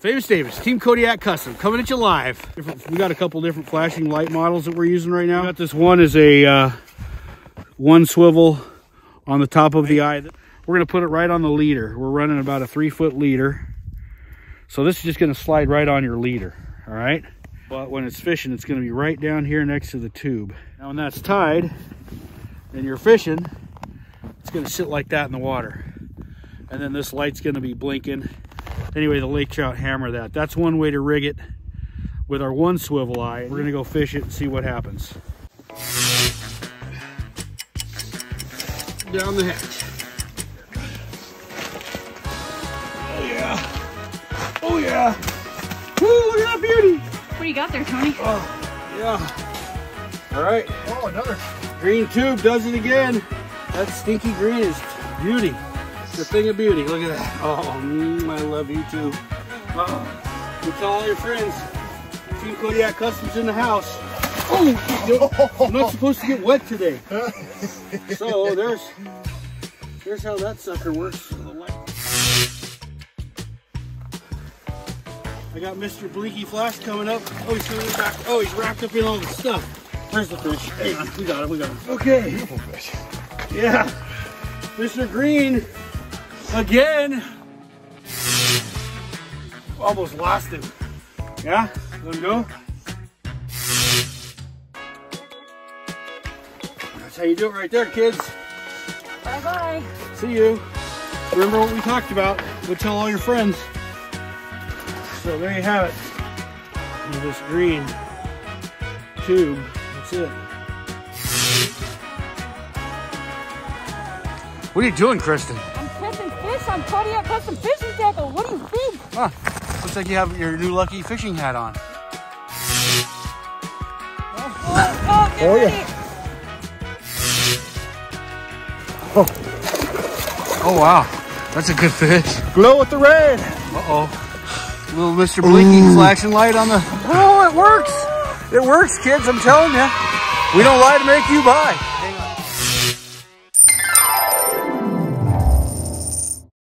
Famous Davis, Team Kodiak Custom, coming at you live. Different, we got a couple different flashing light models that we're using right now. We got this one is a uh, one swivel on the top of the eye. We're gonna put it right on the leader. We're running about a three foot leader. So this is just gonna slide right on your leader, all right? But when it's fishing, it's gonna be right down here next to the tube. Now when that's tied and you're fishing, it's gonna sit like that in the water. And then this light's gonna be blinking. Anyway, the lake trout hammer that. That's one way to rig it with our one swivel eye. We're gonna go fish it and see what happens. Down the hatch. Oh yeah. Oh yeah. Woo, look at that beauty. What do you got there, Tony? Oh, yeah. All right. Oh, another. Green tube does it again. That stinky green is beauty. It's a thing of beauty. Look at that. Oh, mm, I love you too. Oh, you tell all your friends. Team Kodiak Customs in the house. Oh, I'm not supposed to get wet today. So there's, here's how that sucker works. I got Mr. Blinky Flash coming up. Oh, he's coming back. Oh, he's wrapped up in all the stuff. Where's the fish? Hang on, we got him, we got him. Okay. Beautiful fish. Yeah. Mr. Green, again. Almost lost him. Yeah, let him go. That's how you do it right there, kids. Bye-bye. See you. Remember what we talked about. Go tell all your friends. So there you have it. With this green tube. That's it. What are you doing, Kristen? I'm catching fish on Custom Fishing Tackle. What do you think? Huh. Looks like you have your new lucky fishing hat on. Oh, oh, get Oh, yeah. ready. Oh wow, that's a good fish. Glow with the red. Uh-oh. Little Mr. Blinky flashing light on the... Oh, it works. It works, kids, I'm telling you. We don't lie to make you buy. Hang